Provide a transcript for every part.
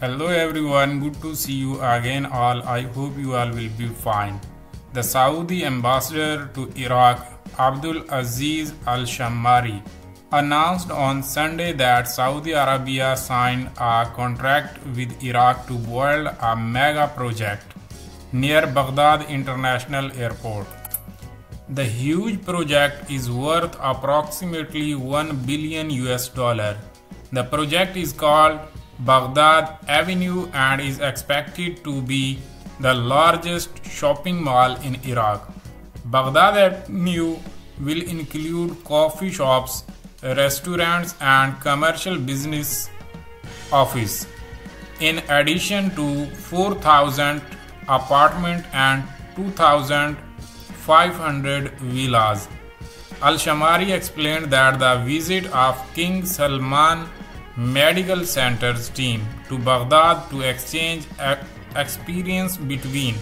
Hello everyone, good to see you again all. I hope you all will be fine. The Saudi ambassador to Iraq, Abdul Aziz Al Shammari, announced on Sunday that Saudi Arabia signed a contract with Iraq to build a mega project near Baghdad International Airport. The huge project is worth approximately 1 billion US dollar. The project is called Baghdad Avenue and is expected to be the largest shopping mall in Iraq. Baghdad Avenue will include coffee shops, restaurants, and commercial business office. In addition to 4,000 apartment and 2,500 villas. Al-Shammari explained that the visit of King Salman medical centers team to Baghdad to exchange experience between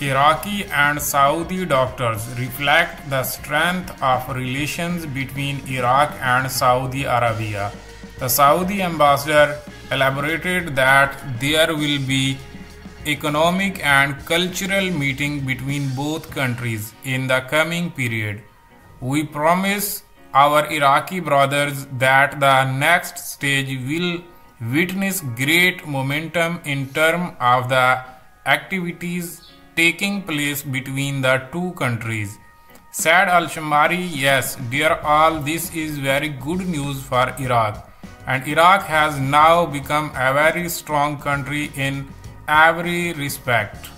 Iraqi and Saudi doctors reflect the strength of relations between Iraq and Saudi Arabia. The Saudi ambassador elaborated that there will be economic and cultural meeting between both countries in the coming period. We promise our Iraqi brothers that the next stage will witness great momentum in terms of the activities taking place between the two countries. Said Al Shammari, yes, dear all, this is very good news for Iraq. And Iraq has now become a very strong country in every respect.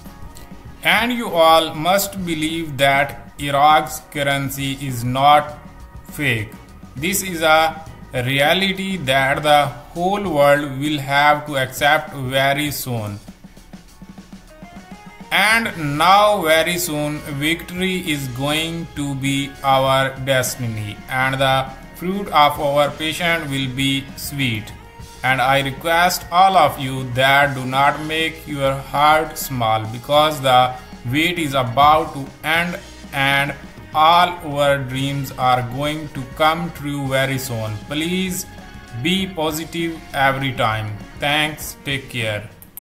And you all must believe that Iraq's currency is not fake. This is a reality that the whole world will have to accept very soon. And now, very soon, victory is going to be our destiny, and the fruit of our patience will be sweet. And I request all of you that do not make your heart small because the wait is about to end and all our dreams are going to come true very soon. Please be positive every time. Thanks. Take care.